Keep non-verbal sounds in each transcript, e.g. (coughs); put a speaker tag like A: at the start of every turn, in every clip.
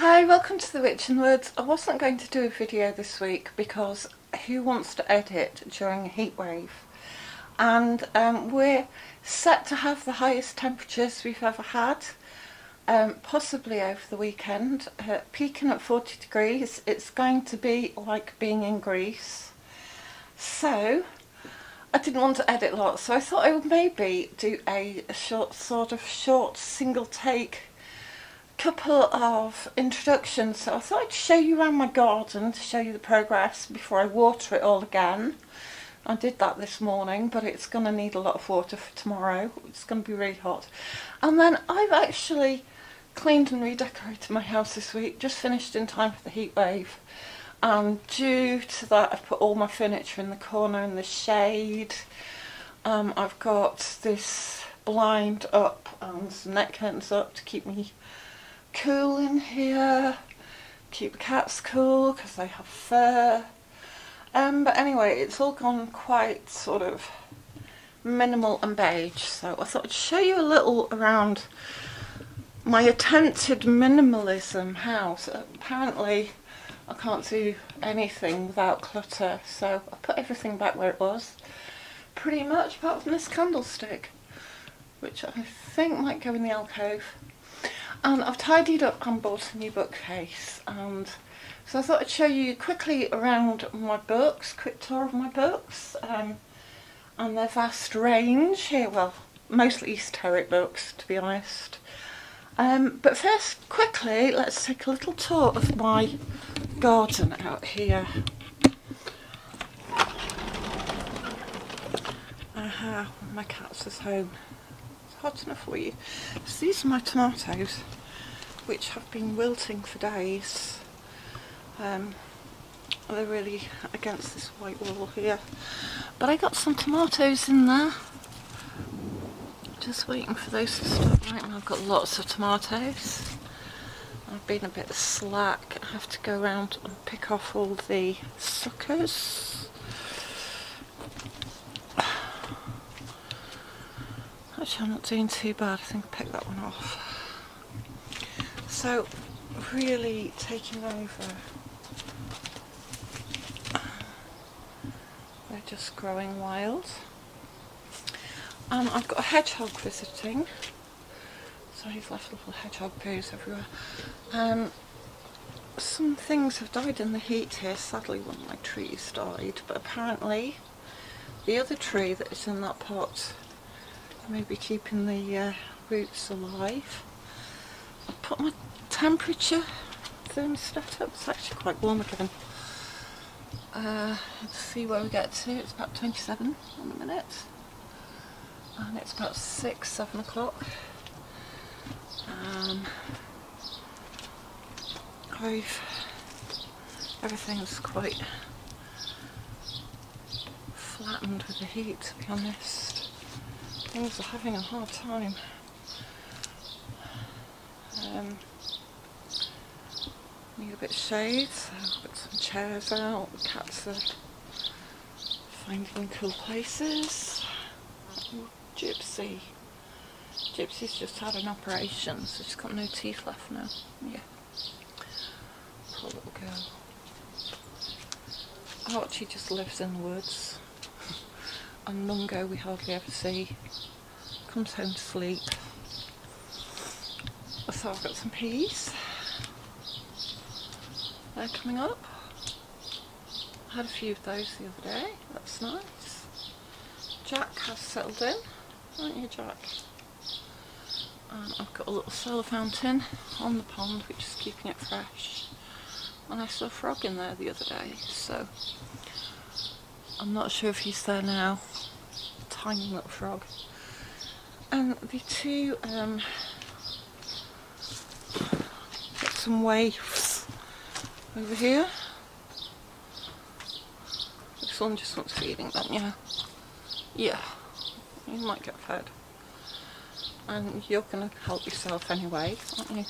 A: Hi, welcome to The Witch and Woods. I wasn't going to do a video this week because who wants to edit during a heat wave? And um, we're set to have the highest temperatures we've ever had, um, possibly over the weekend, uh, peaking at 40 degrees. It's going to be like being in Greece. So, I didn't want to edit a lot, so I thought I would maybe do a short, sort of short single take couple of introductions. So I thought I'd show you around my garden to show you the progress before I water it all again. I did that this morning, but it's going to need a lot of water for tomorrow. It's going to be really hot. And then I've actually cleaned and redecorated my house this week, just finished in time for the heat wave. And due to that, I've put all my furniture in the corner in the shade. Um, I've got this blind up and some net curtains up to keep me cool in here. Keep the cats cool because they have fur. Um, but anyway, it's all gone quite sort of minimal and beige. So I thought I'd show you a little around my attempted minimalism house. Apparently I can't do anything without clutter. So I put everything back where it was. Pretty much apart from this candlestick. Which I think might go in the alcove. And I've tidied up and bought a new bookcase and so I thought I'd show you quickly around my books, quick tour of my books um, and their vast range here, well mostly esoteric books to be honest. Um, but first quickly let's take a little tour of my garden out here. Aha, my cat's is home hot enough for you. So these are my tomatoes, which have been wilting for days. Um, they're really against this white wall here. But I got some tomatoes in there. Just waiting for those to start right now. I've got lots of tomatoes. I've been a bit slack. I have to go around and pick off all the suckers. Actually, I'm not doing too bad. I think I picked that one off. So, really taking over. They're just growing wild. And I've got a hedgehog visiting. So he's left little hedgehog poos everywhere. Um, some things have died in the heat here. Sadly, one of my trees died. But apparently, the other tree that is in that pot maybe keeping the uh, roots alive. I put my temperature thermostat up, it's actually quite warm again. Uh, let's see where we get to, it's about 27 in a minute. And it's about 6, 7 o'clock. Um, I've, everything's quite flattened with the heat to be honest things are having a hard time. Um, need a bit of shade, so I've got some chairs out, the cats are finding cool places. Gypsy. Gypsy's just had an operation, so she's got no teeth left now. Yeah. Poor little girl. Archie just lives in the woods and Lungo we hardly ever see. Comes home to sleep. So I've got some peas. They're coming up. I had a few of those the other day. That's nice. Jack has settled in, aren't you Jack? And I've got a little solar fountain on the pond which is keeping it fresh. And I saw a frog in there the other day, so I'm not sure if he's there now. Tiny little frog. And the two, um, got some waifs over here. This one just wants feeding then, yeah. Yeah, you might get fed. And you're going to help yourself anyway, aren't you?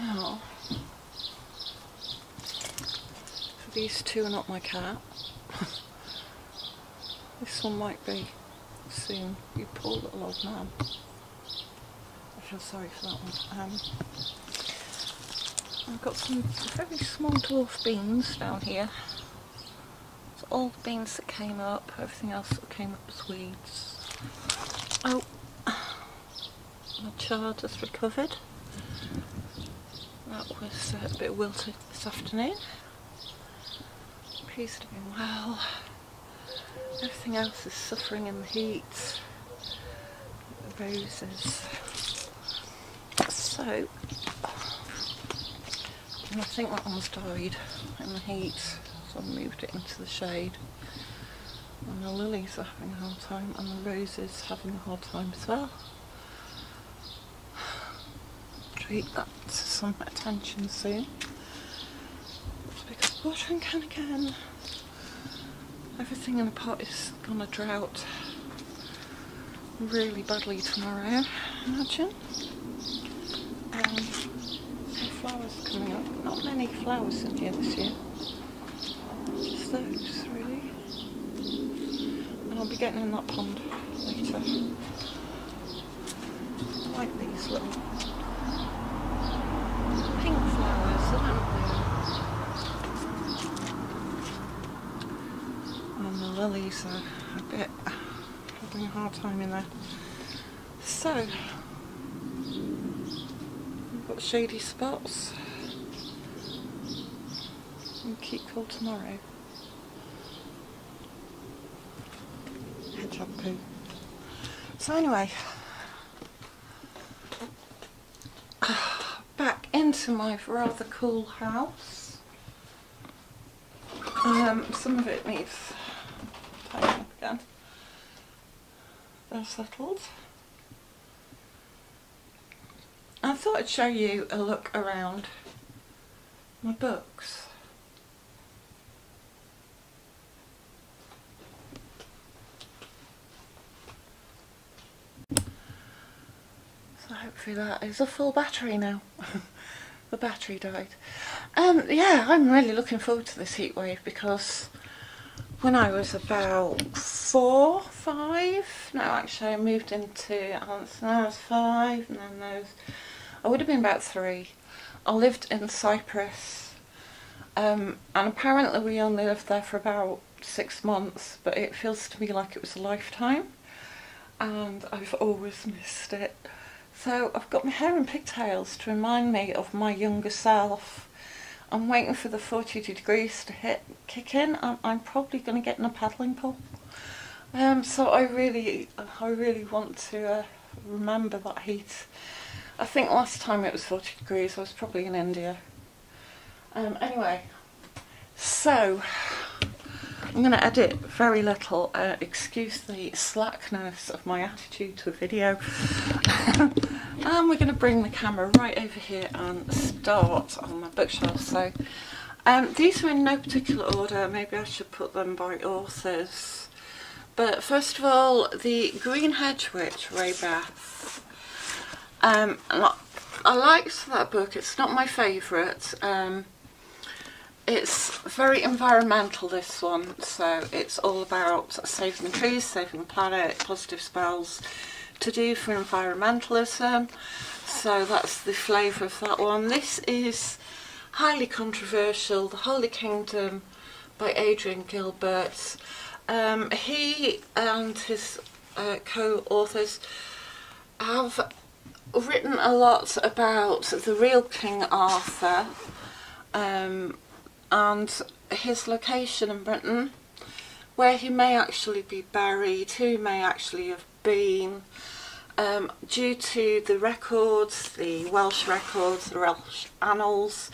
A: Oh. These two are not my cat. (laughs) this one might be soon. You poor little old man. I feel sorry for that one. Um, I've got some very small dwarf beans down here. So all the beans that came up, everything else that came up as weeds. Oh, (sighs) my child has recovered. That was uh, a bit wilted this afternoon. He's doing well. Everything else is suffering in the heat. The roses. So, I think that one's died in the heat, so I moved it into the shade. And the lilies are having a hard time, and the roses having a hard time as well. Treat that to some attention soon. Watering can again. Everything in the pot is gonna drought really badly tomorrow, imagine. Um, flowers coming up. Not many flowers in here this year. Just those, really. And I'll be getting in that pond later. I like these little pink flowers, aren't they? And the lilies are a bit having a hard time in there. So, got shady spots. And keep cool tomorrow. Hedgehog poo. So anyway, (sighs) back into my rather cool house. Um, some of it needs tidying up again. They're settled. I thought I'd show you a look around my books. So hopefully that is a full battery now. (laughs) the battery died. Um, yeah, I'm really looking forward to this heat wave because when I was about four, five, no actually I moved into, I was five and then was I would have been about three. I lived in Cyprus um, and apparently we only lived there for about six months but it feels to me like it was a lifetime and I've always missed it. So I've got my hair in pigtails to remind me of my younger self. I'm waiting for the 40 degrees to hit kick in. I'm, I'm probably going to get in a paddling pool. Um, so I really, I really want to uh, remember that heat. I think last time it was 40 degrees, I was probably in India. Um, anyway, so I'm going to edit very little. Uh, excuse the slackness of my attitude to a video. (laughs) and we're going to bring the camera right over here and start on my bookshelf. So um, these are in no particular order. Maybe I should put them by authors. But first of all, the Green Hedge Witch, Rae Beth. Um, I liked that book. It's not my favourite. Um, it's very environmental, this one. So it's all about saving the trees, saving the planet, positive spells to do for environmentalism. So that's the flavour of that one. This is highly controversial, The Holy Kingdom by Adrian Gilbert. Um, he and his uh, co-authors have written a lot about the real King Arthur um, and his location in Britain, where he may actually be buried, who may actually have been. Um, due to the records, the Welsh records, the Welsh annals,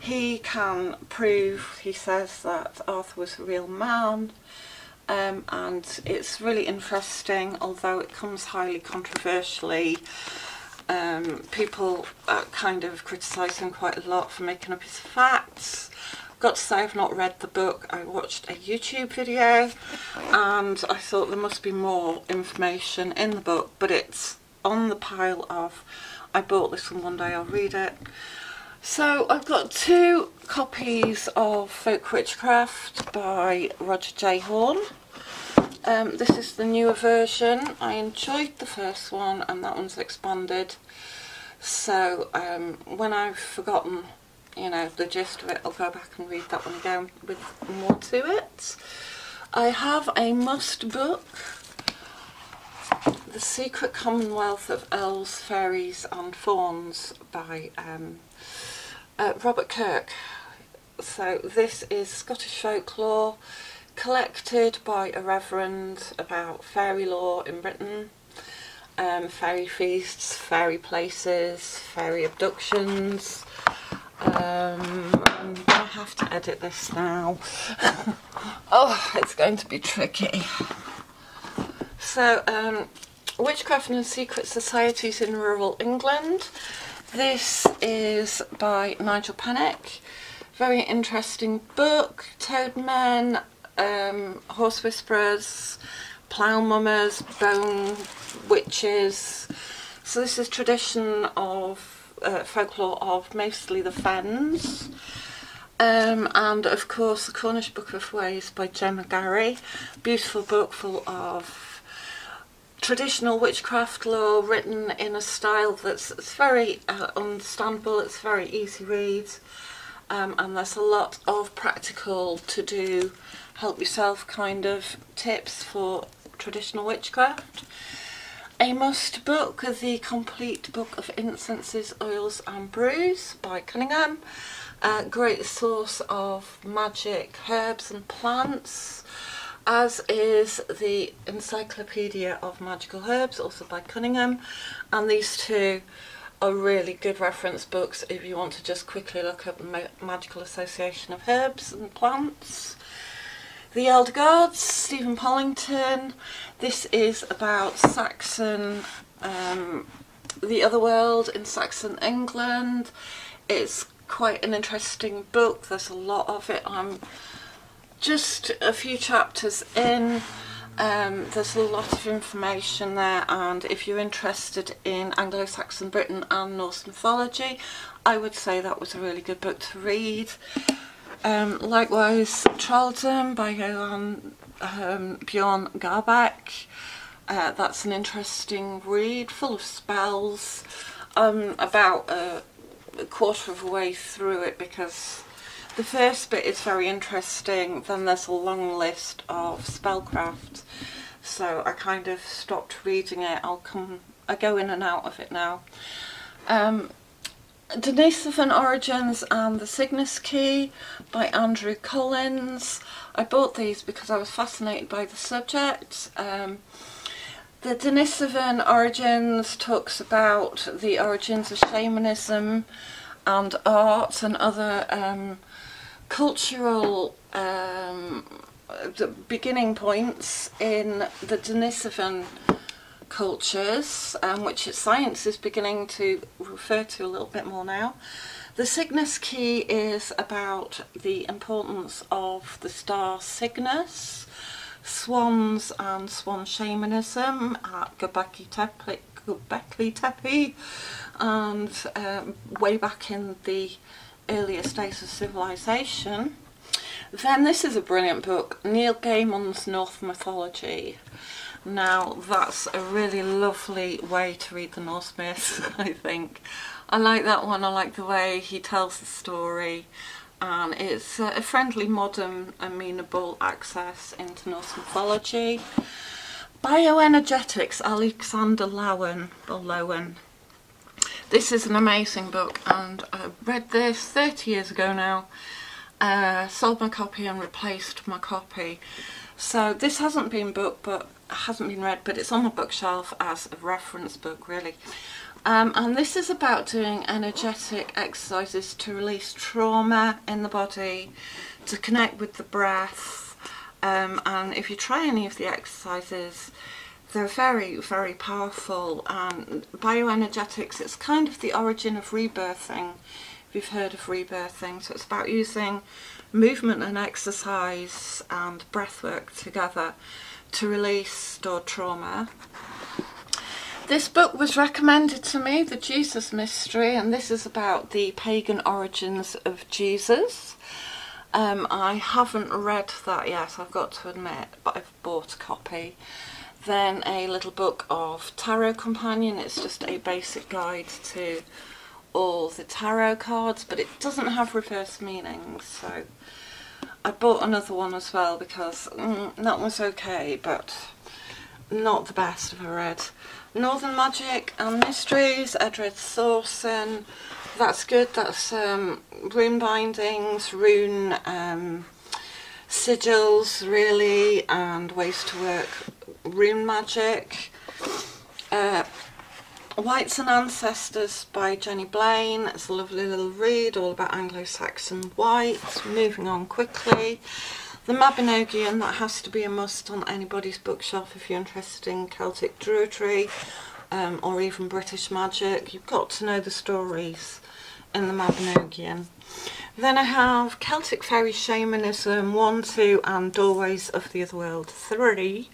A: he can prove, he says, that Arthur was a real man. Um, and it's really interesting, although it comes highly controversially um, people kind of criticise him quite a lot for making up his facts. Got to say I've not read the book, I watched a YouTube video and I thought there must be more information in the book but it's on the pile of I bought this one one day, I'll read it. So I've got two copies of Folk Witchcraft by Roger J. Horne. Um, this is the newer version. I enjoyed the first one and that one's expanded. So um, when I've forgotten, you know, the gist of it, I'll go back and read that one again with more to it. I have a must book. The Secret Commonwealth of Elves, Fairies and Fauns by um, uh, Robert Kirk. So this is Scottish folklore collected by a reverend about fairy lore in Britain, um, fairy feasts, fairy places, fairy abductions. Um, I'm going to have to edit this now. (laughs) oh, it's going to be tricky. So, um, Witchcraft and Secret Societies in Rural England. This is by Nigel Pennick. Very interesting book. Toadmen um, horse whisperers, plough mummers, bone witches. So this is tradition of uh, folklore of mostly the Fens. Um, and of course the Cornish Book of Ways by Gemma Gary. Beautiful book full of traditional witchcraft lore written in a style that's it's very uh, understandable, it's very easy read um, and there's a lot of practical to do help yourself kind of tips for traditional witchcraft. A must book, the complete book of incenses, oils and brews by Cunningham. A great source of magic herbs and plants, as is the Encyclopedia of Magical Herbs, also by Cunningham. And these two are really good reference books if you want to just quickly look up the magical association of herbs and plants. The Elder Gods, Stephen Pollington. This is about Saxon, um, the other world in Saxon England. It's quite an interesting book. There's a lot of it. I'm just a few chapters in. Um, there's a lot of information there and if you're interested in Anglo-Saxon Britain and Norse mythology I would say that was a really good book to read. Um, likewise, Charlton by Johan um, Bjorn Gårdbäck. Uh, that's an interesting read, full of spells. I'm about a, a quarter of the way through it because the first bit is very interesting, then there's a long list of spellcraft. So I kind of stopped reading it. I'll come, I go in and out of it now. Um, Denisovan Origins and the Cygnus Key by Andrew Collins. I bought these because I was fascinated by the subject. Um, the Denisovan Origins talks about the origins of shamanism and art and other um, cultural um, beginning points in the Denisovan cultures, um, which science is beginning to refer to a little bit more now. The Cygnus key is about the importance of the star Cygnus, swans and swan shamanism at Göbekli Tepe, Göbekli Tepe and um, way back in the earliest days of civilization. Then this is a brilliant book, Neil Gaiman's Norse Mythology. Now that's a really lovely way to read the Norse myths, (laughs) I think. I like that one, I like the way he tells the story and it's a friendly, modern, amenable access into Norse mythology. Bioenergetics, Alexander Lowen, or Lowen. This is an amazing book and I read this 30 years ago now, uh, sold my copy and replaced my copy. So this hasn't been booked but hasn't been read but it's on my bookshelf as a reference book really. Um, and this is about doing energetic exercises to release trauma in the body, to connect with the breath. Um, and if you try any of the exercises, they're very, very powerful. And bioenergetics, it's kind of the origin of rebirthing, if you've heard of rebirthing. So it's about using movement and exercise and breath work together to release stored trauma. This book was recommended to me, The Jesus Mystery, and this is about the pagan origins of Jesus. Um, I haven't read that yet, I've got to admit, but I've bought a copy. Then a little book of Tarot Companion, it's just a basic guide to all the tarot cards, but it doesn't have reverse meanings, so I bought another one as well because mm, that was okay, but not the best I've ever read. Northern Magic and Mysteries, Edred Thorsson. That's good. That's um, rune bindings, rune um, sigils, really, and ways to work rune magic. Uh, Wights and Ancestors by Jenny Blain. It's a lovely little read all about Anglo-Saxon wights. Moving on quickly. The Mabinogion, that has to be a must on anybody's bookshelf if you're interested in Celtic Druidry um, or even British magic. You've got to know the stories in the Mabinogion. Then I have Celtic Fairy Shamanism 1, 2 and Doorways of the Other World 3.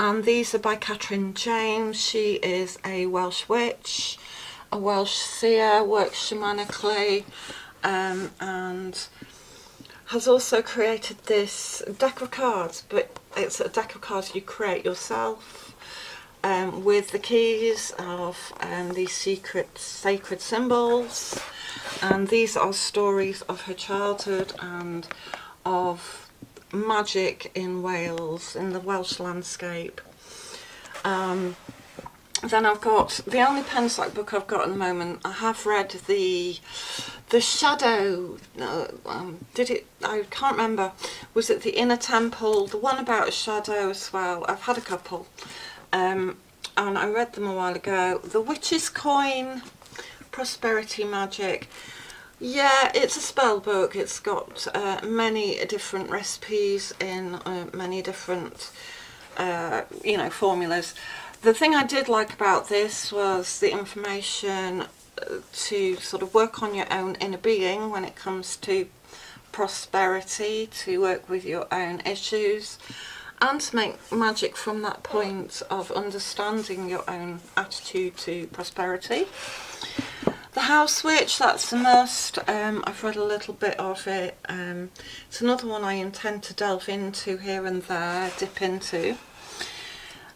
A: And these are by Catherine James. She is a Welsh witch, a Welsh seer, works shamanically um, and has also created this deck of cards, but it's a deck of cards you create yourself um, with the keys of um, these secret sacred symbols. And these are stories of her childhood and of magic in Wales, in the Welsh landscape. Um, then I've got the only Penczak book I've got at the moment. I have read the the Shadow. Uh, um, did it? I can't remember. Was it the Inner Temple? The one about a shadow as well. I've had a couple, um, and I read them a while ago. The Witch's Coin, Prosperity Magic. Yeah, it's a spell book. It's got uh, many different recipes in uh, many different, uh, you know, formulas. The thing I did like about this was the information uh, to sort of work on your own inner being when it comes to prosperity, to work with your own issues and to make magic from that point of understanding your own attitude to prosperity. The House that's the must. Um, I've read a little bit of it. Um, it's another one I intend to delve into here and there, dip into.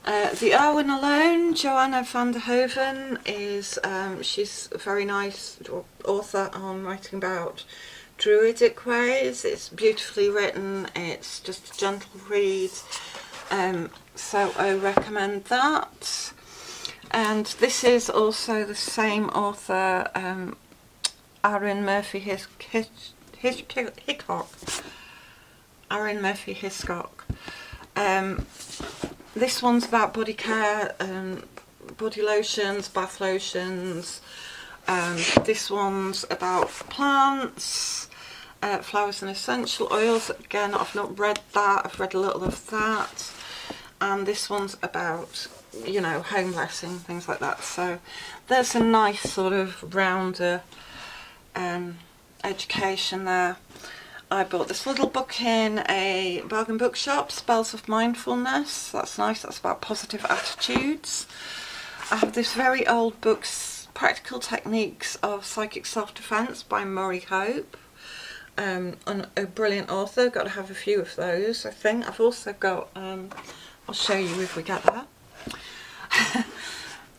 A: Uh, the Awen Alone, Joanna van der Hoeven, is um, she's a very nice author on writing about druidic ways. It's beautifully written, it's just a gentle read, um, so I recommend that. And this is also the same author, um, Arin Murphy His His His Hickok. Arin Murphy Hiscock. Um, this one's about body care, um, body lotions, bath lotions. Um, this one's about plants, uh, flowers and essential oils. Again, I've not read that. I've read a little of that. And this one's about, you know, home blessing, things like that. So there's a nice sort of rounder um, education there. I bought this little book in a bargain bookshop, Spells of Mindfulness. That's nice, that's about positive attitudes. I have this very old book, Practical Techniques of Psychic Self-Defense by Murry Hope. Um, a brilliant author, got to have a few of those I think. I've also got, um, I'll show you if we get that. (laughs)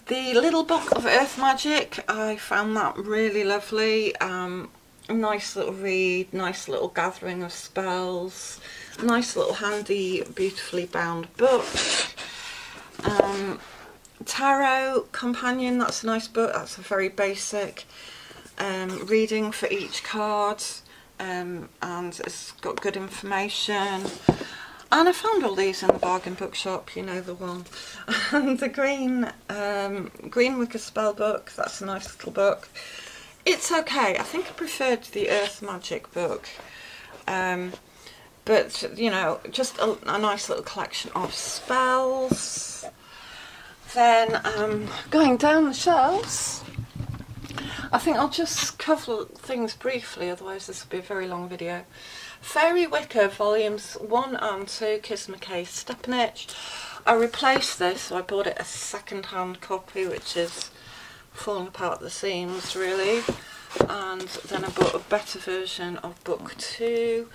A: the Little Book of Earth Magic, I found that really lovely. Um, nice little read, nice little gathering of spells, nice little handy, beautifully bound book. Um, Tarot Companion, that's a nice book, that's a very basic um, reading for each card um, and it's got good information. And I found all these in the bargain bookshop, you know the one. (laughs) and the green, um, Green Wicker spell book, that's a nice little book. It's okay. I think I preferred the Earth Magic book. Um, but, you know, just a, a, nice little collection of spells. Then, um, going down the shelves, I think I'll just cover things briefly, otherwise this will be a very long video. Faery Wicca, volumes 1 and 2, Kisma K. Stepanich. I replaced this, so I bought it a second-hand copy, which is falling apart the seams really and then I bought a better version of book two.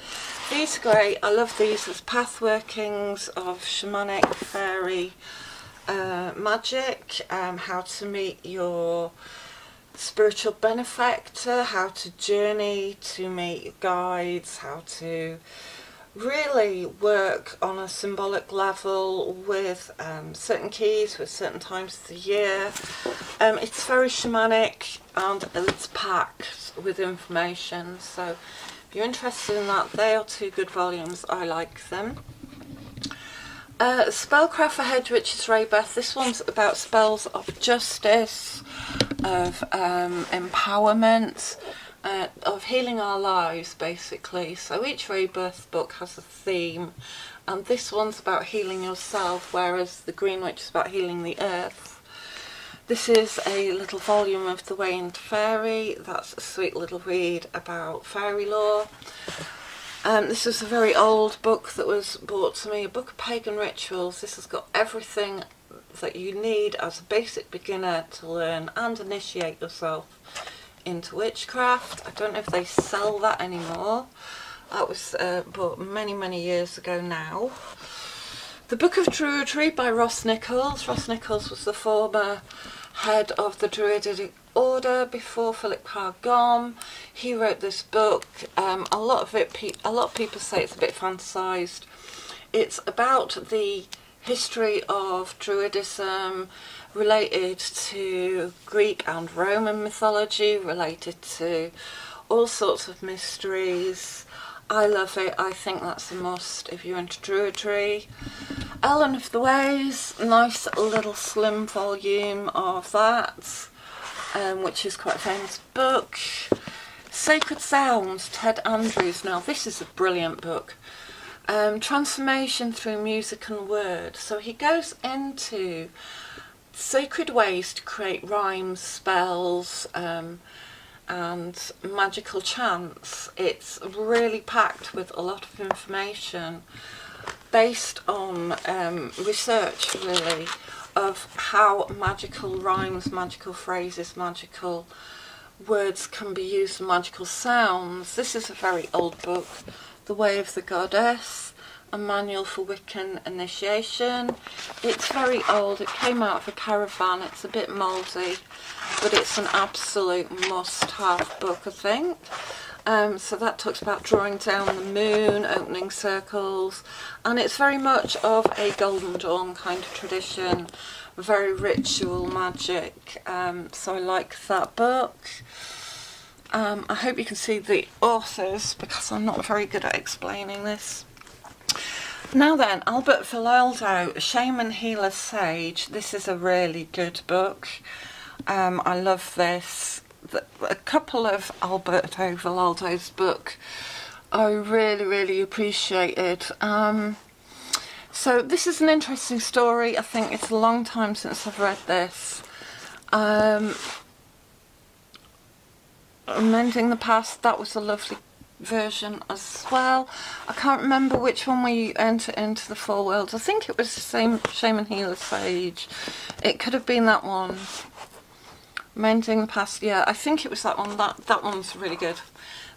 A: These are great, I love these as path workings of shamanic fairy uh, magic, um, how to meet your spiritual benefactor, how to journey to meet your guides, how to really work on a symbolic level with um, certain keys, with certain times of the year. Um, it's very shamanic and it's packed with information. So if you're interested in that, they are two good volumes. I like them. Uh, Spellcraft for Hedge Witches Rae Beth. This one's about spells of justice, of um, empowerment, uh, of healing our lives basically. So each Rae Beth book has a theme and this one's about healing yourself whereas the Green Witch is about healing the earth. This is a little volume of The Waned Fairy, that's a sweet little read about fairy lore. Um, this is a very old book that was brought to me, a book of pagan rituals. This has got everything that you need as a basic beginner to learn and initiate yourself into witchcraft. I don't know if they sell that anymore. That was uh, bought many, many years ago now. The Book of Druidry by Ross Nichols. Ross Nichols was the former head of the Druidic Order before Philip Carr He wrote this book. Um, a lot of it, a lot of people say it's a bit fantasized. It's about the history of Druidism, related to Greek and Roman mythology, related to all sorts of mysteries. I love it. I think that's a must if you're into Druidry. Elen of the Ways, nice little slim volume of that, um, which is quite a famous book. Sacred Sounds, Ted Andrews. Now, this is a brilliant book. Um, transformation through music and word. So he goes into sacred ways to create rhymes, spells, um, and magical chants. It's really packed with a lot of information based on um, research, really, of how magical rhymes, magical phrases, magical words can be used, magical sounds. This is a very old book, The Way of the Goddess a manual for Wiccan initiation. It's very old, it came out of a caravan, it's a bit mouldy, but it's an absolute must-have book, I think. Um, so that talks about drawing down the moon, opening circles, and it's very much of a Golden Dawn kind of tradition, very ritual magic, um, so I like that book. Um, I hope you can see the authors because I'm not very good at explaining this. Now then, Albert Villoldo, Shaman Healer Sage. This is a really good book. Um, I love this. The, a couple of Alberto Villoldo's book I really, really appreciated. Um, so this is an interesting story. I think it's a long time since I've read this. Um, Mending the Past, that was a lovely version as well. I can't remember which one we enter into the four worlds. I think it was the same Shaman Healer Sage. It could have been that one. Mending the Past, yeah, I think it was that one. That, that one's really good.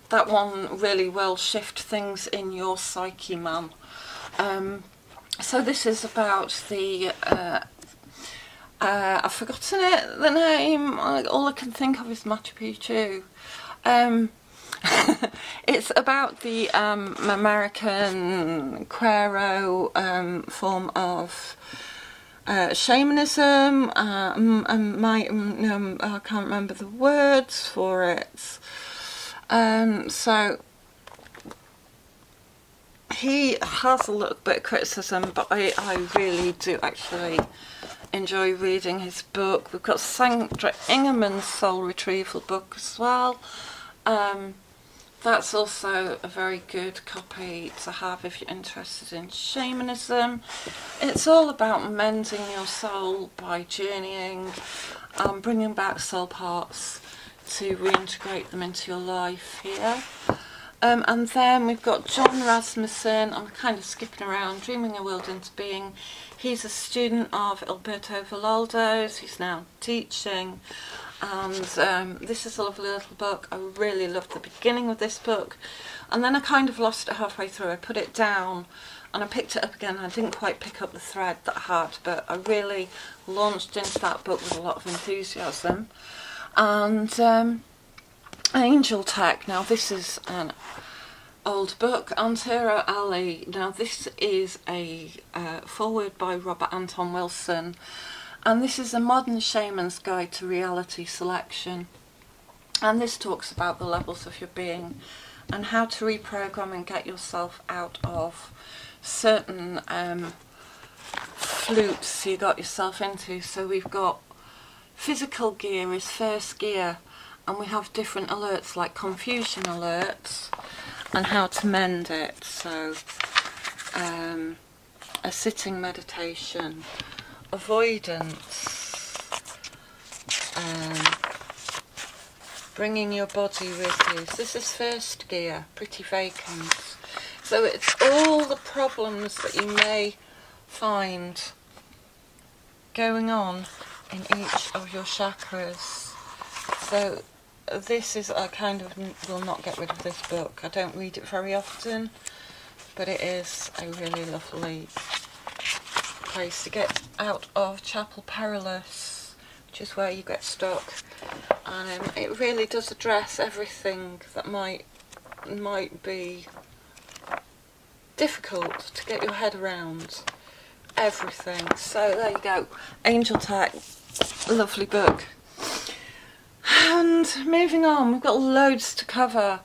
A: That one really will shift things in your psyche, man. Um, so this is about the... Uh, uh, I've forgotten it, the name. All I can think of is Machu Picchu. Um, (laughs) it's about the um, American Qero um, form of uh, shamanism. Um, my, um, I can't remember the words for it. Um, so he has a little bit of criticism, but I, I really do actually enjoy reading his book. We've got Sandra Ingerman's Soul Retrieval book as well. Um, that's also a very good copy to have if you're interested in shamanism. It's all about mending your soul by journeying and bringing back soul parts to reintegrate them into your life here. Um, and then we've got John Rasmussen, I'm kind of skipping around, Dreaming a World into Being. He's a student of Alberto Villoldo's, he's now teaching and um, this is a lovely little book. I really loved the beginning of this book and then I kind of lost it halfway through. I put it down and I picked it up again. I didn't quite pick up the thread that I had but I really launched into that book with a lot of enthusiasm and um, Angel Tech. Now this is an old book, Antero Alley. Now this is a uh, foreword by Robert Anton Wilson and this is a modern shaman's guide to reality selection. And this talks about the levels of your being and how to reprogram and get yourself out of certain um, flutes you got yourself into. So we've got physical gear is first gear and we have different alerts like confusion alerts and how to mend it. So um, a sitting meditation avoidance, um, bringing your body with you. This is first gear, pretty vacant. So it's all the problems that you may find going on in each of your chakras. So this is, I kind of will not get rid of this book. I don't read it very often, but it is a really lovely place to get out of Chapel Perilous, which is where you get stuck. And um, it really does address everything that might might be difficult to get your head around. Everything. So there you go. Angel Tech, lovely book. And moving on, we've got loads to cover.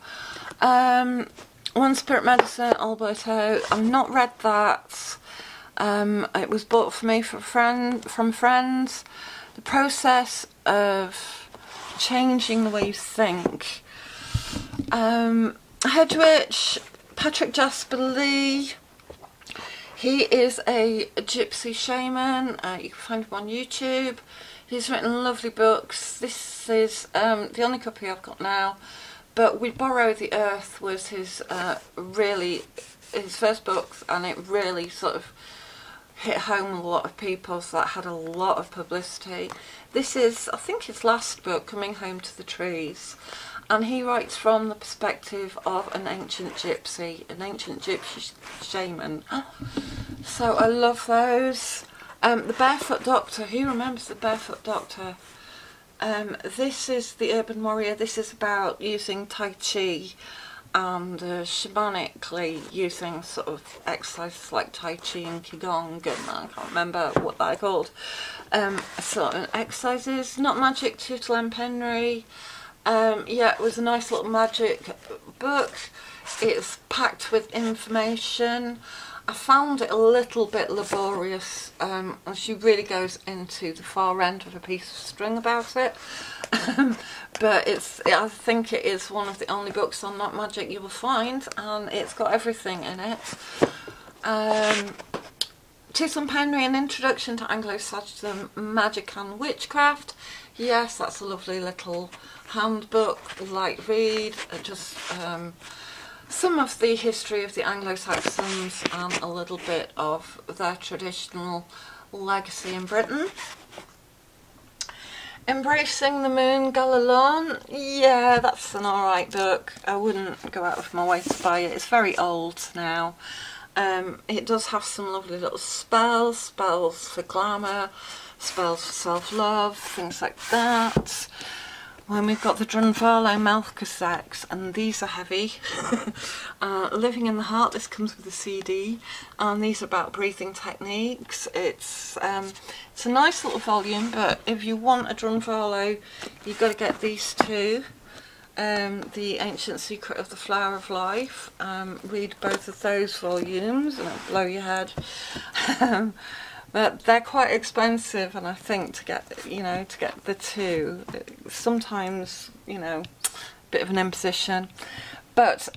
A: Um, One Spirit Medicine, Alberto. I've not read that. Um, it was bought for me from, friend, from friends. The process of changing the way you think. Um, Patrick Jasper Lee. He is a, a gypsy shaman. Uh, you can find him on YouTube. He's written lovely books. This is um, the only copy I've got now. But We Borrow the Earth was his uh, really his first book, and it really sort of hit home a lot of people, so that had a lot of publicity. This is, I think, his last book, Coming Home to the Trees, and he writes from the perspective of an ancient gypsy, an ancient gypsy shaman. (gasps) So I love those. Um, the Barefoot Doctor, who remembers the Barefoot Doctor? Um, this is the Urban Warrior, this is about using Tai Chi and uh, shamanically using sort of exercises like Tai Chi and Qigong and I can't remember what they're called. Um, sort of exercises, not magic, Tutel and Penry. Um, yeah, it was a nice little magic book. It's packed with information. I found it a little bit laborious um, and she really goes into the far end of a piece of string about it. Um, but it's I think it is one of the only books on that magic you will find and it's got everything in it. Um, Tutel Penry, an introduction to Anglo-Saxon magic and witchcraft. Yes, that's a lovely little handbook, light read, just um, some of the history of the Anglo-Saxons and a little bit of their traditional legacy in Britain. Embracing the Moon, Galenorn. Yeah, that's an alright book. I wouldn't go out of my way to buy it. It's very old now. Um, it does have some lovely little spells, spells for glamour, spells for self-love, things like that. When we've got the Drunvalo Melchizedeks, and these are heavy. (laughs) uh, Living in the Heart, this comes with a CD, and these are about breathing techniques. It's um, it's a nice little volume, but if you want a Drunvalo, you've got to get these two. Um, the Ancient Secret of the Flower of Life. Um, read both of those volumes, and it'll blow your head. (laughs) But they're quite expensive and I think to get you know to get the two sometimes you know a bit of an imposition. But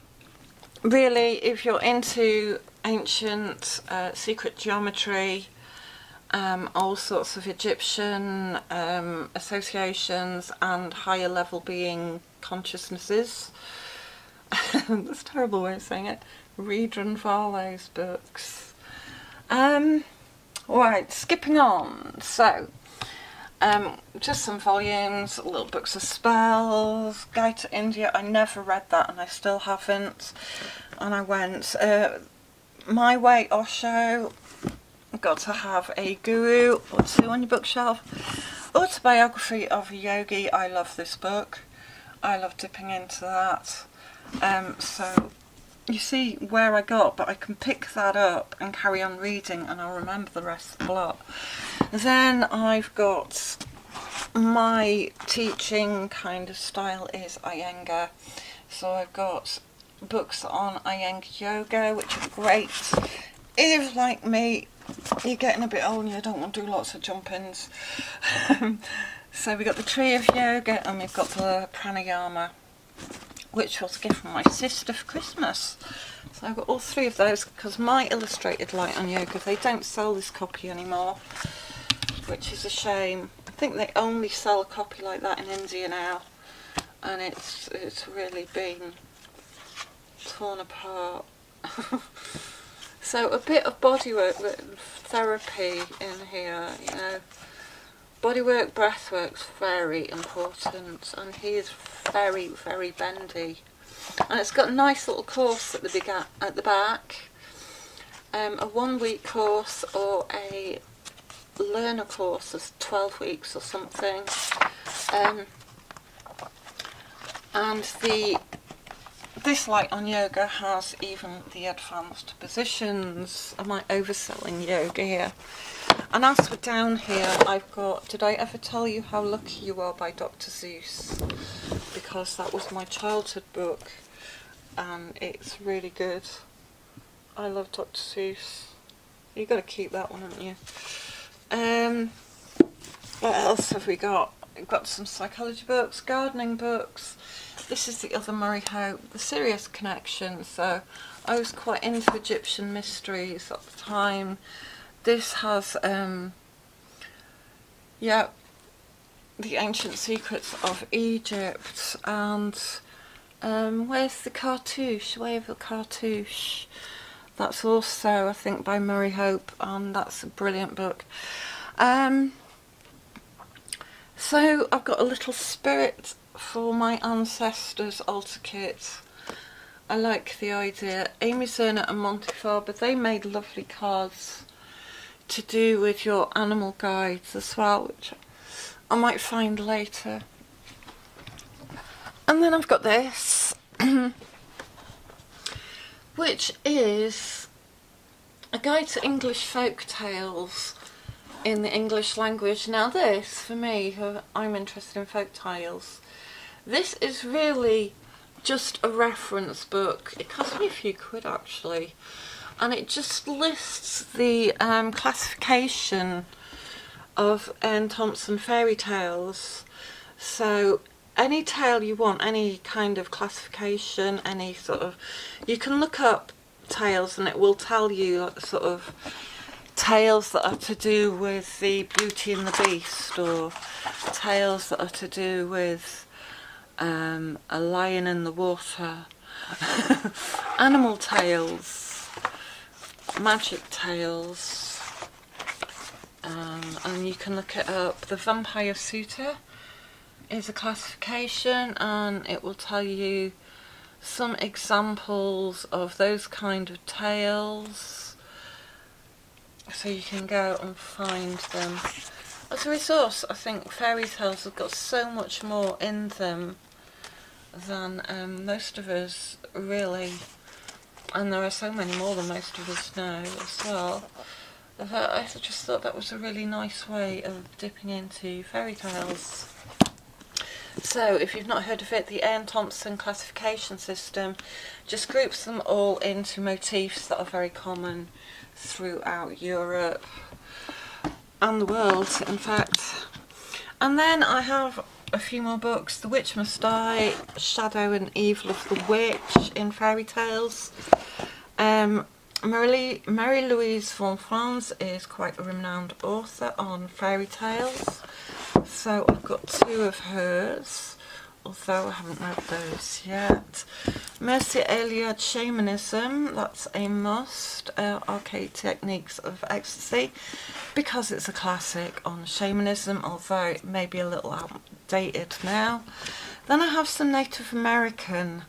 A: really if you're into ancient uh, secret geometry um, all sorts of Egyptian um, associations and higher level being consciousnesses (laughs) that's a terrible way of saying it read Drunvalo's books. Um, Right, skipping on. So, Um, just some volumes, little books of spells, Guide to India. I never read that and I still haven't. And I went, uh, My Way Osho, got to have a guru or two on your bookshelf. Autobiography of a Yogi, I love this book. I love dipping into that. Um, so you see where I got, but I can pick that up and carry on reading and I'll remember the rest of the plot. Then I've got my teaching kind of style is Iyengar. So I've got books on Iyengar yoga, which are great. If, like me, you're getting a bit old and you don't want to do lots of jump-ins. (laughs) so we've got the Tree of Yoga and we've got the Pranayama which was a gift from my sister for Christmas. So I've got all three of those because my illustrated light on yoga, they don't sell this copy anymore, which is a shame. I think they only sell a copy like that in India now, and it's it's really been torn apart. (laughs) so a bit of bodywork therapy in here, you know. Bodywork, breathwork's very important, and he is very, very bendy. And it's got a nice little course at the, at the back, um, a one week course or a learner course of 12 weeks or something. Um, and the this light on yoga has even the advanced positions. Am I overselling yoga here? And as for down here, I've got Did I Ever Tell You How Lucky You Are by Dr. Seuss? Because that was my childhood book and it's really good. I love Dr. Seuss. You've got to keep that one, haven't you? Um, what else have we got? We've got some psychology books, gardening books. This is the other Murry Hope, The Sirius Connection. So I was quite into Egyptian mysteries at the time. This has, um, yeah, the ancient secrets of Egypt and um, where's the cartouche? Way of the cartouche. That's also, I think, by Murry Hope, and that's a brilliant book. Um, so I've got a little spirit for my ancestors altar kit. I like the idea. Amy Zerner and Monte Farber, they made lovely cards to do with your animal guides as well, which I might find later. And then I've got this, (clears throat) which is a guide to English folk tales in the English language. Now this, for me, I'm interested in folk tales, this is really just a reference book. It cost me a few quid actually and it just lists the um, classification of Aarne-Thompson fairy tales. So any tale you want, any kind of classification, any sort of, you can look up tales and it will tell you sort of tales that are to do with the Beauty and the Beast or tales that are to do with um, a lion in the water, (laughs) animal tales magic tales um, and you can look it up. The Vampire Sutta is a classification and it will tell you some examples of those kind of tales so you can go and find them. As a resource I think fairy tales have got so much more in them than um, most of us really and there are so many more than most of us know as well. I just thought that was a really nice way of dipping into fairy tales. So, if you've not heard of it, the Aarne-Thompson classification system just groups them all into motifs that are very common throughout Europe and the world, in fact. And then I have a few more books. The Witch Must Die, Shadow and Evil of the Witch in fairy tales. Um, Mary, Mary Louise von Franz is quite a renowned author on fairy tales. So I've got two of hers. Although I haven't read those yet. Mircea Eliade Shamanism, that's a must. Uh, Archaic Techniques of Ecstasy, because it's a classic on shamanism, although it may be a little outdated now. Then I have some Native American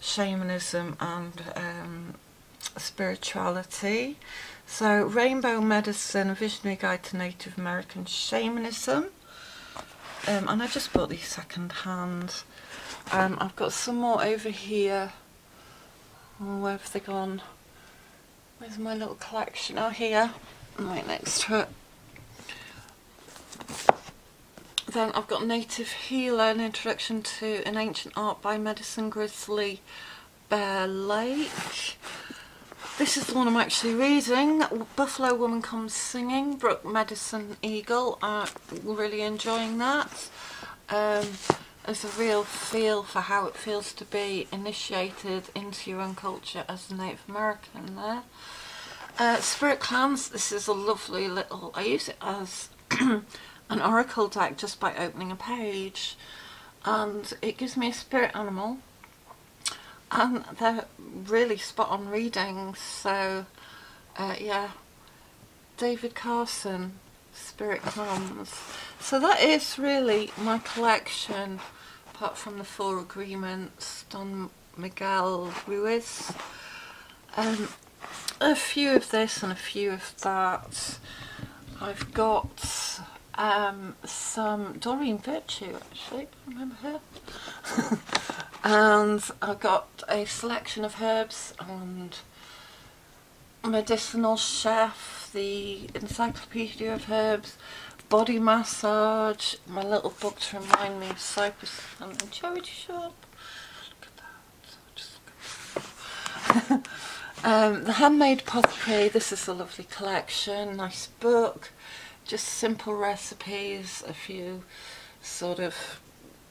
A: shamanism and um, spirituality. So, Rainbow Medicine, a visionary guide to Native American shamanism. Um, and I just bought these second hand. Um, I've got some more over here. Oh, where have they gone? Where's my little collection? Oh, here. Right next to it. Then I've got Native Healer, an introduction to an ancient art by Medicine Grizzly Bear Lake. This is the one I'm actually reading. Buffalo Woman Comes Singing, Brooke Medicine Eagle. I'm really enjoying that. Um, there's a real feel for how it feels to be initiated into your own culture as a Native American there. Uh, Spirit Clans, this is a lovely little, I use it as (clears throat) an oracle deck just by opening a page and it gives me a spirit animal and they're really spot on readings so uh, yeah. David Carson Spirit Comes. So that is really my collection apart from the four agreements Don Miguel Ruiz. Um, a few of this and a few of that. I've got um, some Doreen Virtue actually, remember her? (laughs) and I've got a selection of herbs and medicinal chef, the encyclopedia of herbs, body massage, my little book to remind me of Cyprus and charity shop. (laughs) Um, the handmade pottery, this is a lovely collection, nice book, just simple recipes, a few sort of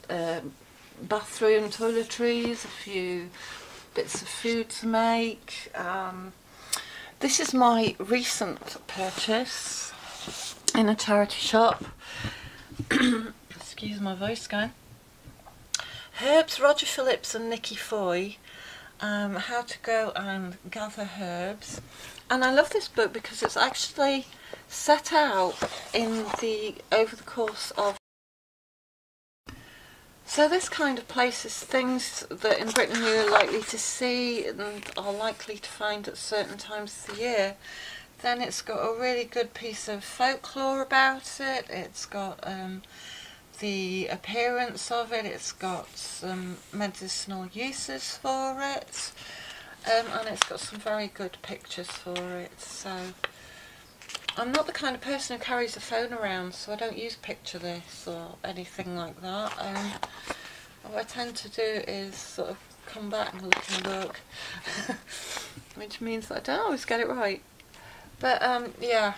A: um, bathroom toiletries, a few bits of food to make. Um, this is my recent purchase in a charity shop. (coughs) Excuse my voice going. Herbs, Roger Phillips and Nicky Foy. Um, how to go and gather herbs. And I love this book because it's actually set out in the over the course of so this kind of places things that in Britain you're likely to see and are likely to find at certain times of the year. Then it's got a really good piece of folklore about it. It's got um, the appearance of it. It's got some medicinal uses for it. Um, and it's got some very good pictures for it. So I'm not the kind of person who carries a phone around, so I don't use picture this or anything like that. Um, what I tend to do is sort of come back and look in look, (laughs) which means that I don't always get it right. But um, yeah,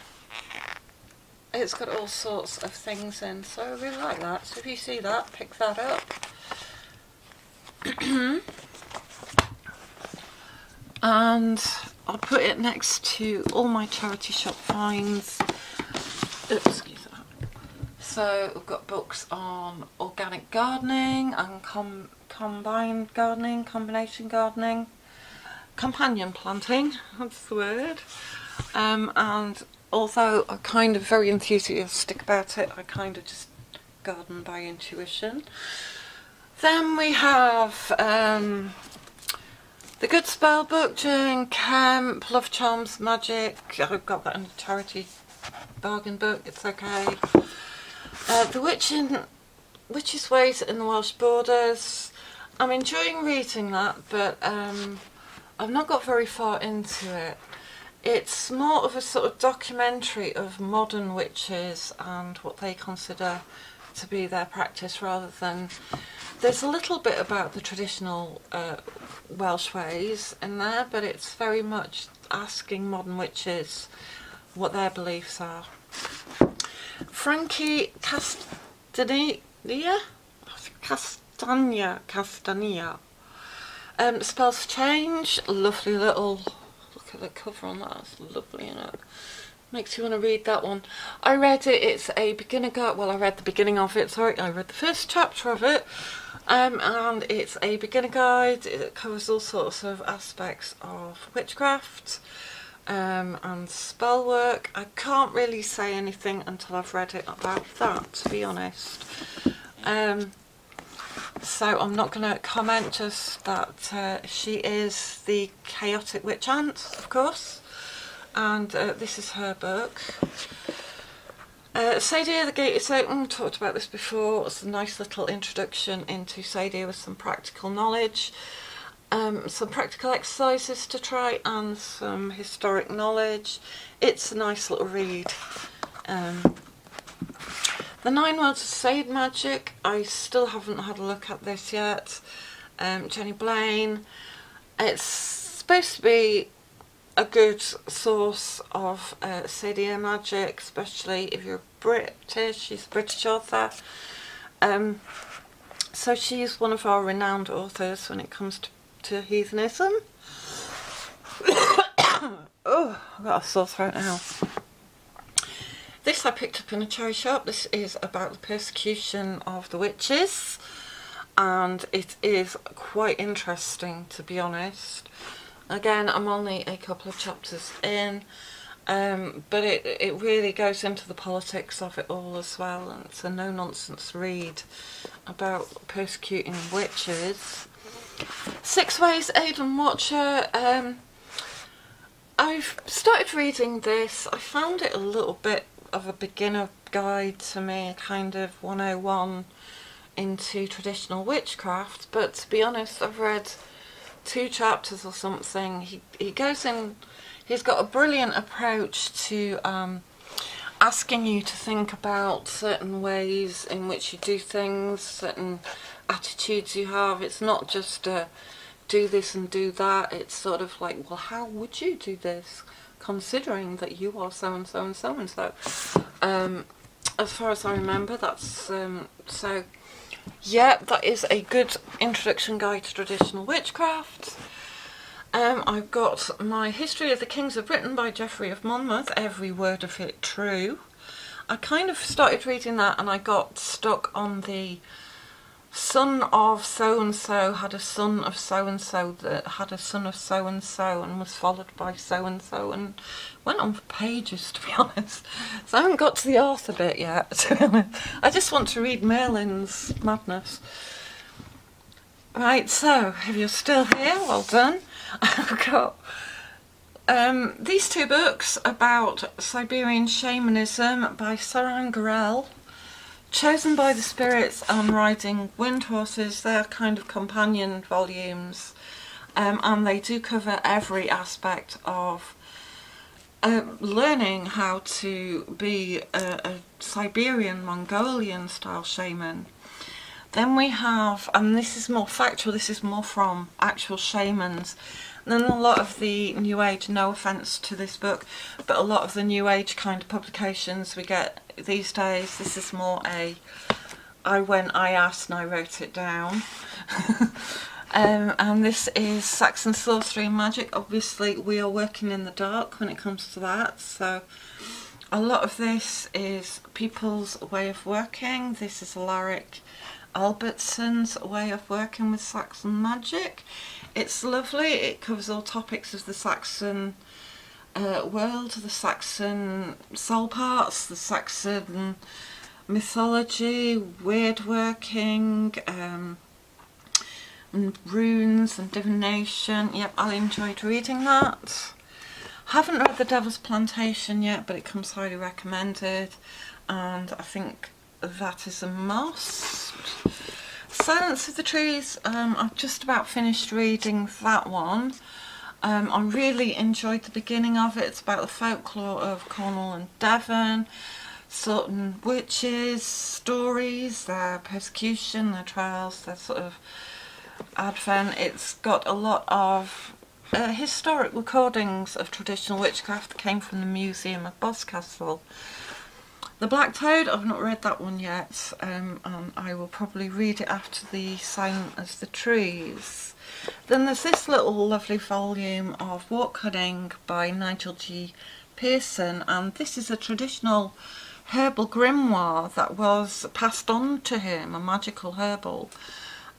A: it's got all sorts of things in, so I really like that. So if you see that, pick that up. (clears throat) and I'll put it next to all my charity shop finds. Oops, so we've got books on organic gardening and com combined gardening, combination gardening, companion planting, (laughs) that's the word. Um, and although I'm kind of very enthusiastic about it, I kind of just garden by intuition. Then we have um, the Good Spell book, Jane Camp, Love Charms Magic. I've got that in a charity bargain book, it's okay. Uh, the Witch in, Witch's Ways in the Welsh Borders. I'm enjoying reading that, but um, I've not got very far into it. It's more of a sort of documentary of modern witches and what they consider to be their practice rather than there's a little bit about the traditional uh, Welsh ways in there but it's very much asking modern witches what their beliefs are. Frankie Castanea? Castanea Castanea. Um, spells change. Lovely little look at the cover on that it's lovely isn't it makes you want to read that one. I read it, it's a beginner guide, well I read the beginning of it, sorry, I read the first chapter of it, um, and it's a beginner guide, it covers all sorts of aspects of witchcraft um, and spell work. I can't really say anything until I've read it about that, to be honest. Um, so I'm not going to comment just that uh, she is the chaotic witch Aunt, of course and uh, this is her book. Uh, Seidr, The Gate is Open, talked about this before, it's a nice little introduction into Seidr with some practical knowledge, um, some practical exercises to try and some historic knowledge. It's a nice little read. Um, the Nine Worlds of Seid Magic, I still haven't had a look at this yet. Um, Jenny Blain, it's supposed to be a good source of uh, magic, especially if you're British. She's a British author. Um, so she's one of our renowned authors when it comes to, to heathenism. (coughs) oh, I've got a sore throat now. This I picked up in a cherry shop. This is about the persecution of the witches and it is quite interesting to be honest. Again, I'm only a couple of chapters in, um, but it, it really goes into the politics of it all as well, and it's a no-nonsense read about persecuting witches. Six Ways Aidan Wachter. Um, I've started reading this. I found it a little bit of a beginner guide to me, kind of 101 into traditional witchcraft, but to be honest, I've read two chapters or something, he, he goes in, he's got a brilliant approach to um, asking you to think about certain ways in which you do things, certain attitudes you have. It's not just do this and do that, it's sort of like, well, how would you do this? Considering that you are so and so and so and so. Um, as far as I remember, that's um, so yeah, that is a good introduction guide to traditional witchcraft. Um, I've got my History of the Kings of Britain by Geoffrey of Monmouth, every word of it true. I kind of started reading that and I got stuck on the son of so and so had a son of so and so that had a son of so and so and was followed by so and so and went on for pages to be (laughs) honest. So I haven't got to the author bit yet (laughs) to be honest. I just want to read Merlin's madness. Right, so if you're still here, well done. (laughs) I've got um, these two books about Siberian shamanism by Sarangerel Chosen by the Spirits and Riding Wind Horses, they're kind of companion volumes um, and they do cover every aspect of um, learning how to be a, a Siberian Mongolian style shaman. Then we have, and this is more factual, this is more from actual shamans, then a lot of the New Age, no offence to this book, but a lot of the New Age kind of publications we get these days, this is more a I went, I asked and I wrote it down. (laughs) um, and this is Saxon Sorcery and Magic. Obviously we are working in the dark when it comes to that, so a lot of this is people's way of working. This is Alaric Albertson's way of working with Saxon magic. It's lovely, it covers all topics of the Saxon uh, world, the Saxon soul parts, the Saxon mythology, wyrd working, um, and runes and divination. Yep, I enjoyed reading that. Haven't read The Devil's Plantation yet, but it comes highly recommended, and I think that is a must. Silence of the Trees, um, I've just about finished reading that one. Um, I really enjoyed the beginning of it. It's about the folklore of Cornwall and Devon, certain witches, stories, their persecution, their trials, their sort of advent. It's got a lot of uh, historic recordings of traditional witchcraft that came from the Museum of Boscastle. The Black Toad, I've not read that one yet, um, and I will probably read it after the Silent as the Trees. Then there's this little lovely volume of Wortcunning by Nigel G. Pearson and this is a traditional herbal grimoire that was passed on to him, a magical herbal.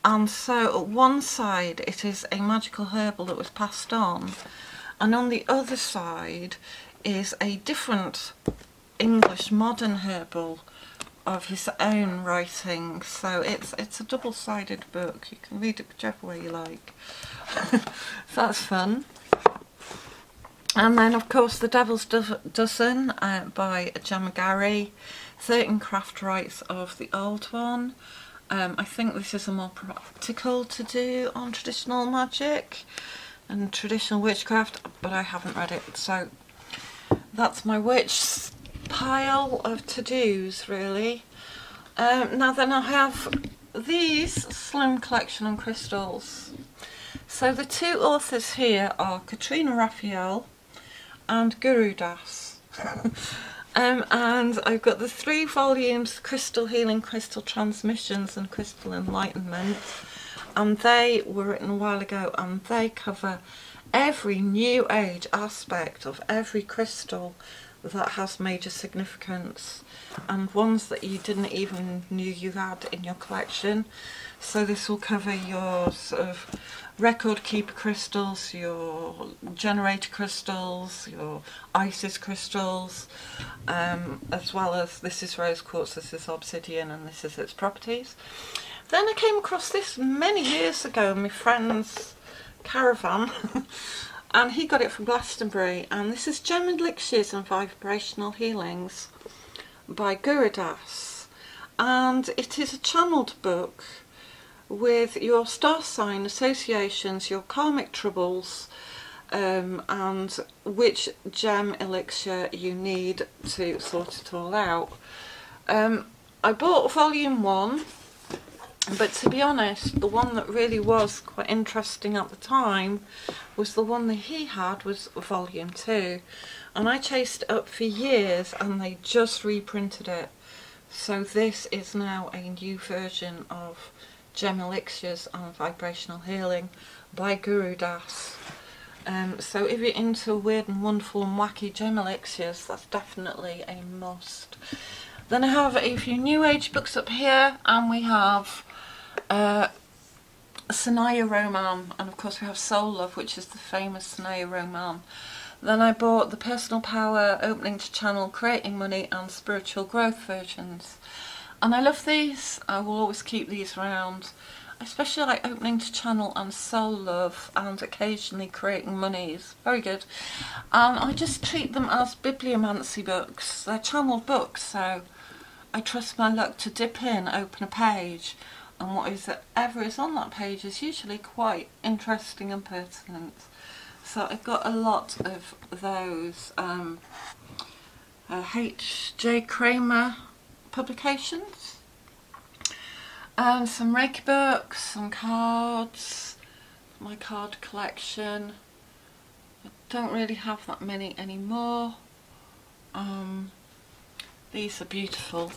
A: And so at one side it is a magical herbal that was passed on and on the other side is a different English modern herbal of his own writing so it's it's a double-sided book. You can read it whichever way you like. So (laughs) that's fun. And then of course The Devil's Dozen uh, by Gemma Gary. 13 craft rites of the old one. Um, I think this is a more practical to do on traditional magic and traditional witchcraft but I haven't read it so that's my witch pile of to-dos really. Um, now then I have these Slim Collection on crystals. So the two authors here are Katrina Raphael and Gurudas. (laughs) um, and I've got the three volumes Crystal Healing, Crystal Transmissions and Crystal Enlightenment and they were written a while ago and they cover every new age aspect of every crystal that has major significance and ones that you didn't even knew you had in your collection. So this will cover your sort of record keeper crystals, your generator crystals, your Isis crystals, um, as well as this is rose quartz, this is obsidian and this is its properties. Then I came across this many years ago, in my friend's caravan (laughs) and he got it from Glastonbury and this is Gem Elixirs and Vibrational Healings by Gurudas and it is a channeled book with your star sign associations, your karmic troubles um, and which gem elixir you need to sort it all out. Um, I bought volume one but to be honest, the one that really was quite interesting at the time was the one that he had was volume 2. And I chased it up for years and they just reprinted it. So this is now a new version of Gem Elixirs and Vibrational Healing by Gurudas. Um, so if you're into weird and wonderful and wacky gem elixirs, that's definitely a must. Then I have a few new age books up here and we have uh, Sanaya Roman, and of course we have Soul Love, which is the famous Sanaya Roman. Then I bought the Personal Power, Opening to Channel, Creating Money and Spiritual Growth versions. And I love these, I will always keep these around. Especially like Opening to Channel and Soul Love and occasionally Creating Money is very good. And I just treat them as bibliomancy books. They're channeled books, so I trust my luck to dip in, open a page and what is ever is on that page is usually quite interesting and pertinent. So I've got a lot of those um, uh, H.J. Kramer publications. Um, some Reiki books, some cards, my card collection. I don't really have that many anymore. Um, these are beautiful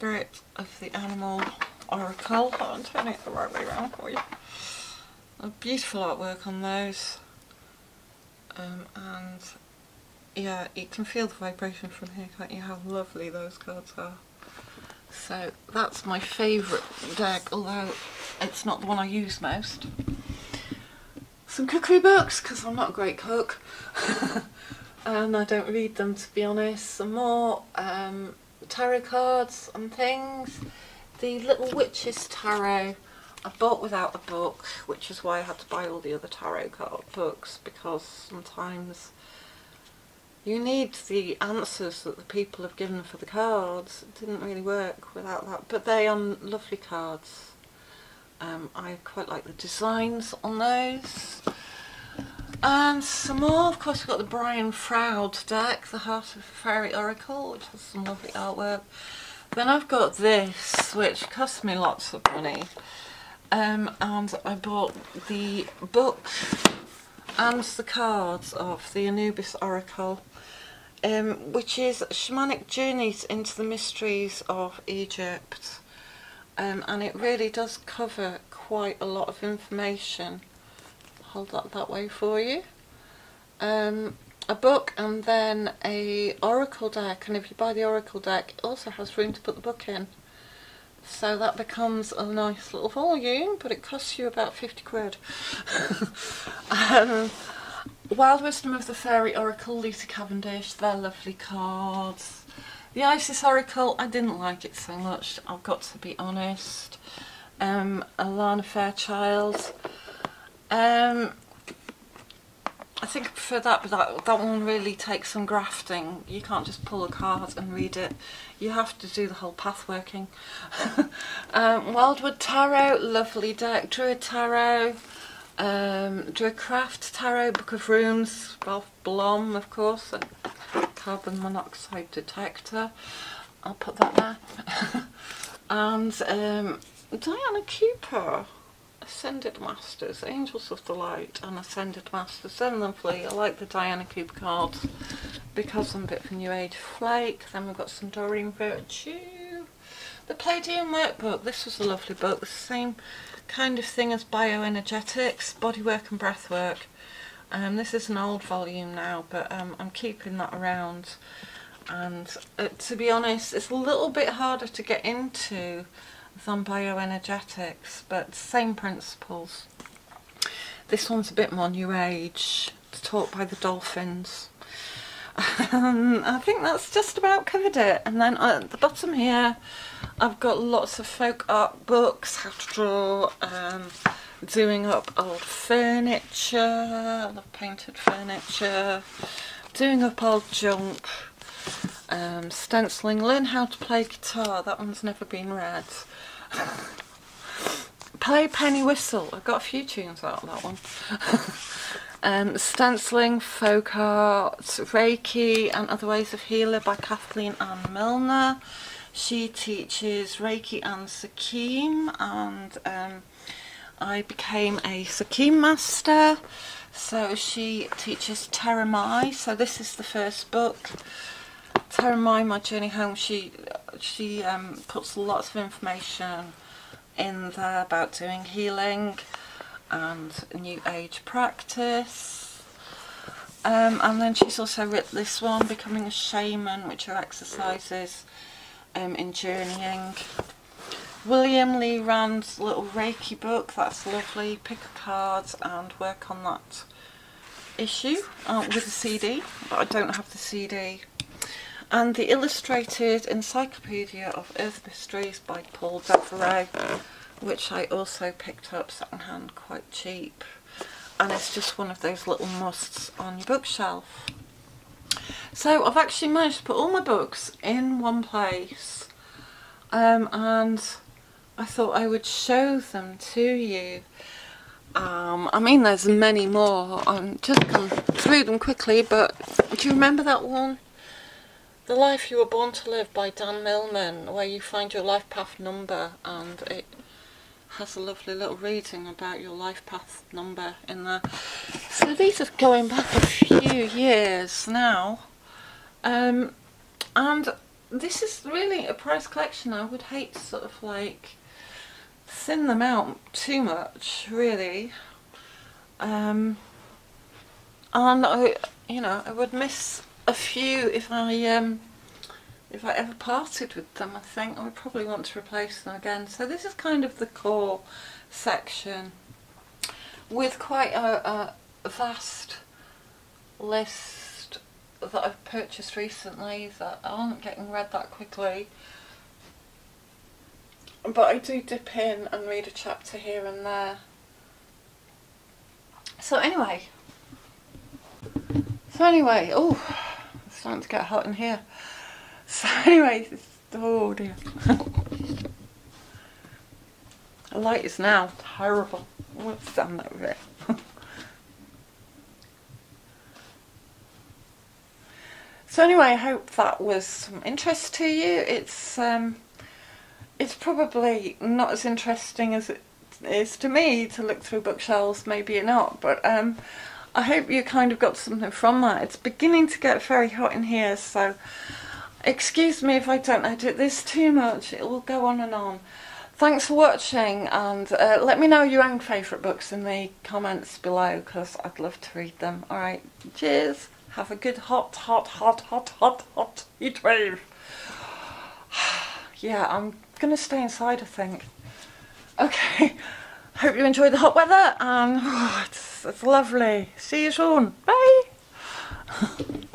A: spirit of the animal oracle. Oh, I'm turning it the right way around for you. A beautiful artwork on those. Um, and yeah, you can feel the vibration from here, can't you? How lovely those cards are. So that's my favourite deck, although it's not the one I use most. Some cookery books, because I'm not a great cook. (laughs) and I don't read them to be honest. Some more um, tarot cards and things. The Little Witches Tarot I bought without a book, which is why I had to buy all the other tarot card books because sometimes you need the answers that the people have given for the cards. It didn't really work without that, but they are lovely cards. Um, I quite like the designs on those. And some more, of course we've got the Brian Froud deck, the Heart of Fairy Oracle, which has some lovely artwork. Then I've got this, which cost me lots of money. Um, and I bought the book and the cards of the Anubis Oracle, um, which is Shamanic Journeys into the Mysteries of Egypt. Um, and it really does cover quite a lot of information hold that that way for you. um, a book and then a oracle deck and if you buy the oracle deck it also has room to put the book in. So that becomes a nice little volume but it costs you about 50 quid. (laughs) Um, Wild Wisdom of the Fairy Oracle Lisa Cavendish they're lovely cards. The Isis Oracle I didn't like it so much I've got to be honest. Um, Alana Fairchild um, I think I prefer that, but that, that one really takes some grafting. You can't just pull a card and read it. You have to do the whole path working. (laughs) um, Wildwood Tarot, lovely deck. Druid Tarot, um, Druidcraft Tarot, Book of Runes, Ralph Blum, of course, carbon monoxide detector. I'll put that there. (laughs) and um, Diana Cooper. Ascended Masters, Angels of the Light and Ascended Masters. They're lovely. I like the Diana Cooper cards because I'm a bit of a New Age flake. Then we've got some Doreen Virtue. The Pleiadian Workbook. This was a lovely book. The same kind of thing as Bioenergetics, Bodywork and Breathwork. Um, this is an old volume now, but um, I'm keeping that around. And uh, to be honest, it's a little bit harder to get into than bioenergetics, but same principles. This one's a bit more new age, it's taught by the dolphins. Um, I think that's just about covered it. And then at the bottom here, I've got lots of folk art books, how to draw, um, doing up old furniture, I love painted furniture, doing up old junk, um, stenciling, learn how to play guitar, that one's never been read. (laughs) Play Penny Whistle. I've got a few tunes out of that one. (laughs) um, Stenciling, Folk Art, Reiki and Other Ways of Healer by Kathleen Ann Milner. She teaches Reiki and Seichem and um, I became a Seichem master. So she teaches Tera Mai. So this is the first book. Tera Mai, My Journey Home. She she um, puts lots of information in there about doing healing and new age practice. Um, and then she's also written this one, Becoming a Shaman, which are exercises um, in journeying. William Lee Rand's little Reiki book, that's lovely. Pick a card and work on that issue uh, with a CD, but I don't have the CD and the Illustrated Encyclopedia of Earth Mysteries by Paul Devereux, which I also picked up secondhand quite cheap. And it's just one of those little musts on your bookshelf. So I've actually managed to put all my books in one place um, and I thought I would show them to you. Um, I mean there's many more, I'm just going through them quickly but do you remember that one? The Life You Were Born to Live by Dan Millman, where you find your life path number and it has a lovely little reading about your life path number in there. So these are going back a few years now. Um, and this is really a prize collection. I would hate to sort of like thin them out too much, really. Um, and I, you know, I would miss a few if I um, if I ever parted with them I think I would probably want to replace them again. So this is kind of the core section with quite a, a vast list that I've purchased recently that aren't getting read that quickly. But I do dip in and read a chapter here and there. So anyway. So anyway oh starting to get hot in here. (laughs) So anyway, oh dear. (laughs) the light is now terrible. Let's stand that bit. (laughs) so anyway, I hope that was some interest to you. It's um, it's probably not as interesting as it is to me to look through bookshelves, maybe not, but um, I hope you kind of got something from that. It's beginning to get very hot in here, so excuse me if I don't edit this too much. It will go on and on. thanks for watching and uh, let me know your own favourite books in the comments below because I'd love to read them. Alright, cheers. Have a good hot, hot, hot, hot, hot, hot heat wave. (sighs) yeah, I'm going to stay inside I think. Okay, hope you enjoy the hot weather and (sighs) oh, it's, it's lovely. See you soon. Bye. (laughs)